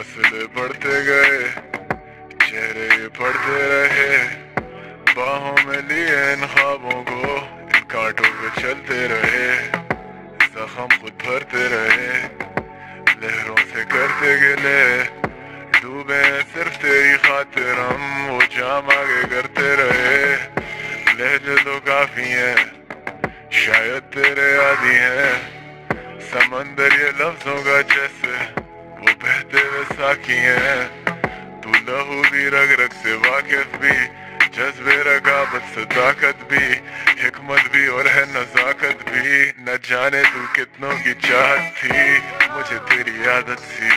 फासले बढ़ते गए, चेहरे पड़ते रहे। बाहों में लिए इन ख्वाबों को, इन कांटों पे चलते रहे। जख्म खुद भरते रहे, लहरों से करते गिले। डूबे सिर्फ़ तेरी खातिर, हम वो जाम आगे करते रहे। लहजे तो काफ़ी हैं, शायद तेरे आदि हैं। समंदर ये लफ्जों का जैसे वो बहते हुए साकी है। तू लहू भी रग रग से वाकिफ भी, जज्बे रगाबत से ताकत भी, हिकमत भी और है नजाकत भी। न जाने तू कितनों की चाहत थी, मुझे तेरी आदत सी।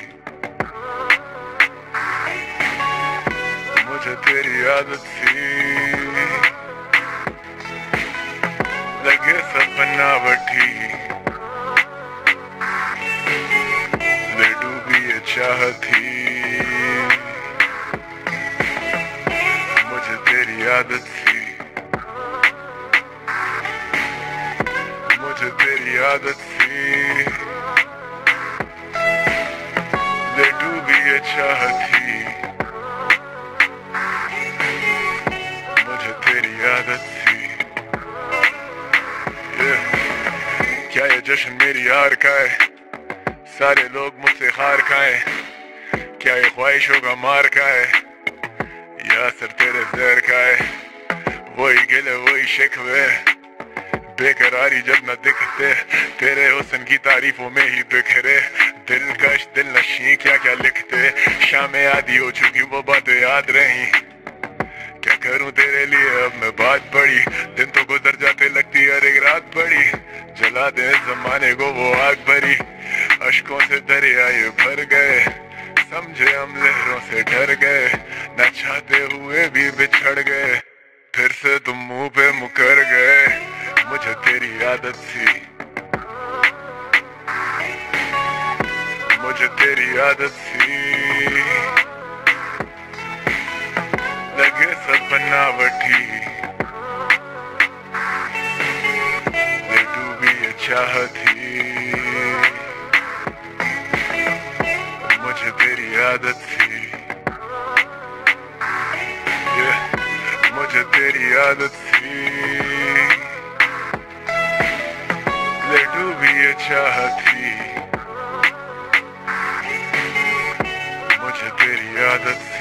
मुझे तेरी आदत सी। लगे सब बनावटी चाहती। मुझे तेरी आदत सी। मुझे तेरी आदत सी। ले डूबी ये चाहती। मुझे तेरी आदत Yeah. क्या ये जश्न मेरी हार का है? सारे लोग मुझसे हार खाए। क्या ये ख्वाहिशों का मार है या सर तेरे जहर है वही गिले, वही शिकवे बेकरारी जब न दिखते, तेरे हुसन की तारीफों में ही बिखरे। दिलकश दिल नशी, क्या क्या लिखते। शामें आदि हो चुकी, वो बातें याद रही। क्या करूँ तेरे लिए? अब मैं बात पड़ी दिन तो गुजर जाते, लगती हर एक रात पड़ी जला दे जमाने को, वो आग भरी। अशकों से दरिया भर गए। समझे हम लहरों से डर गए। न चाहते हुए भी बिछड़ गए। फिर से तुम मुँह पे मुकर गए। मुझे तेरी आदत सी। मुझे तेरी आदत सी। लगे सब बनावटी। चाहती आदत थी मुझे तेरी आदत थी ले भी ये चाहती मुझे तेरी आदत